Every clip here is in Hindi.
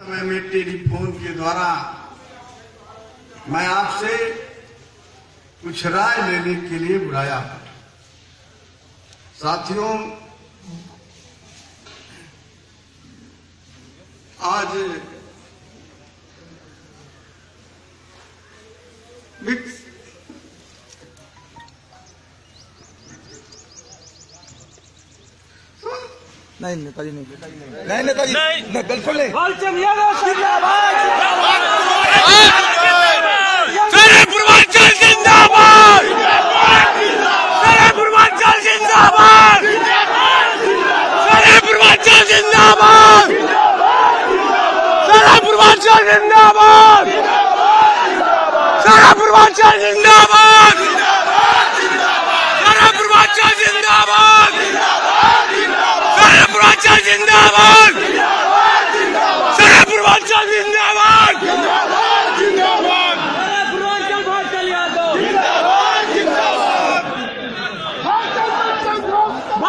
समय में टेलीफोन के द्वारा मैं आपसे कुछ राय लेने के लिए बुलाया हूँ। साथियों, आज मिक्स नहीं नेताजी नहीं। नहीं नेताजी। नहीं। बिल्कुल नहीं। पूर्वांचल जिंदाबाद। पूर्वांचल जिंदाबाद। पूर्वांचल जिंदाबाद। पूर्वांचल जिंदाबाद। पूर्वांचल जिंदाबाद सारा पूर्वांचल जिंदाबाद सारा पूर्वांचल जिंदाबाद सारा पूर्वांचल जिंदाबाद पूर्वांचल भाषण यादव भाजपा यादव तुम बर्बाद करो हम तुम्हारे साथ हैं ये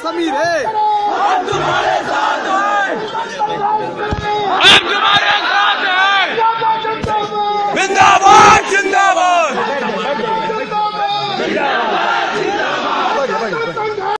समीर है हम तुम्हारे साथ हैं।